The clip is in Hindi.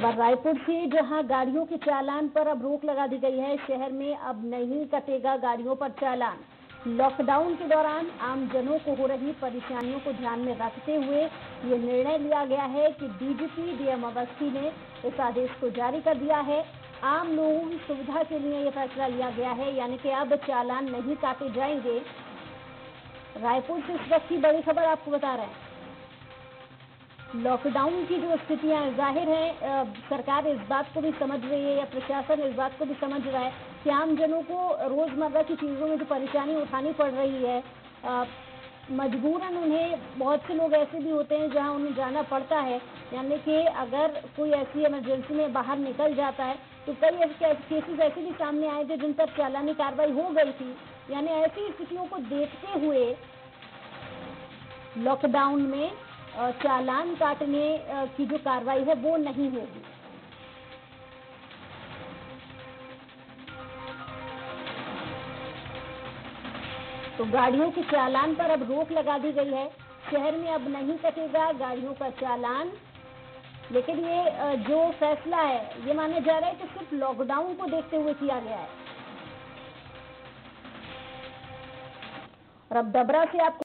खबर रायपुर से जहाँ गाड़ियों के चालान पर अब रोक लगा दी गई है। शहर में अब नहीं कटेगा गाड़ियों पर चालान। लॉकडाउन के दौरान आमजनों को हो रही परेशानियों को ध्यान में रखते हुए ये निर्णय लिया गया है कि डीजीपी डीएम अवस्थी ने इस आदेश को जारी कर दिया है। आम लोगों की सुविधा के लिए यह फैसला लिया गया है, यानी कि अब चालान नहीं काटे जाएँगे। रायपुर से इस वक्त की बड़ी खबर आपको बता रहे हैं। लॉकडाउन की जो स्थितियाँ ज़ाहिर है सरकार इस बात को भी समझ रही है या प्रशासन इस बात को भी समझ रहा है कि आम जनों को रोज़मर्रा की चीज़ों में जो परेशानी उठानी पड़ रही है मजबूरन उन्हें, बहुत से लोग ऐसे भी होते हैं जहाँ उन्हें जाना पड़ता है। यानी कि अगर कोई ऐसी इमरजेंसी में बाहर निकल जाता है तो कई ऐसे केसेस ऐसे भी सामने आए थे जिन पर चालानी कार्रवाई हो गई थी। यानी ऐसी स्थितियों को देखते हुए लॉकडाउन में चालान काटने की जो कार्रवाई है, वो नहीं होगी। तो गाड़ियों के चालान पर अब रोक लगा दी गई है। शहर में अब नहीं कटेगा गाड़ियों का चालान। लेकिन ये जो फैसला है, ये माना जा रहा है कि सिर्फ़ लॉकडाउन को देखते हुए किया गया है। और अब डबरा से आपको